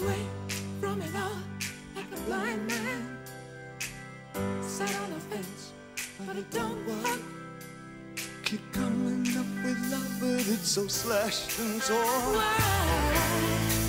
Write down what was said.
away from it all like a blind man. Sat on a fence, but I don't walk. Keep coming up with love, but it's so slashed and torn. Why?